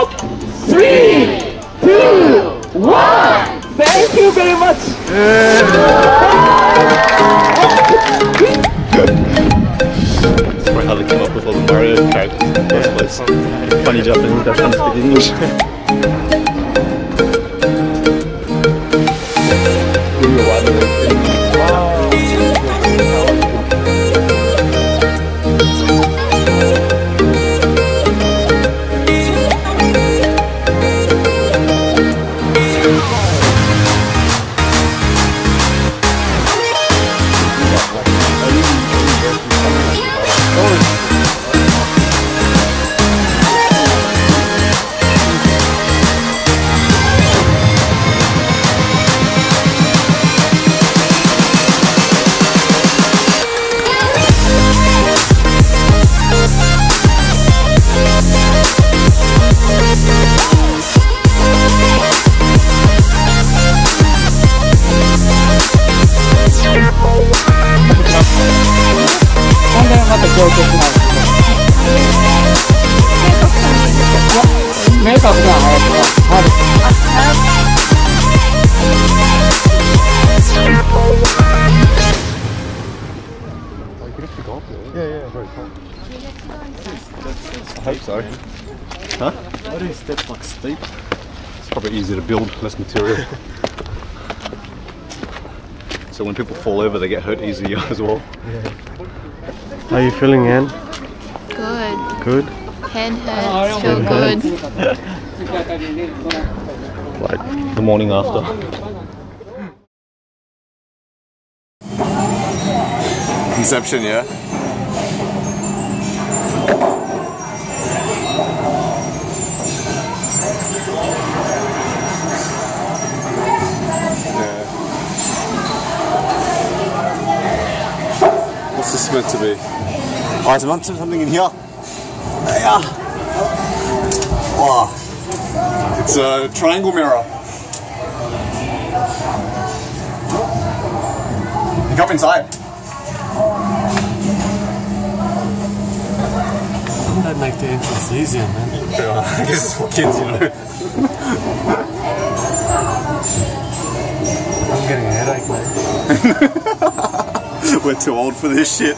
Three, two, one. Thank you very much. Probably how they came up with all the Mario characters in the first place. Funny Japanese English. I hope so. Huh? Why do you step like steep? It's probably easier to build, less material. so when people fall over, they get hurt easier as well. Yeah. How are you feeling, Anne? Good. Good? Hand hurts. Feel good. Like the morning after. Conception, yeah? Yeah. What's meant to be? Oh, is there meant to be something in here? Yeah. Wow. It's a triangle mirror. You come inside. That make the entrance easier, man. I guess it's for kids, you know. I'm getting a headache, man. We're too old for this shit.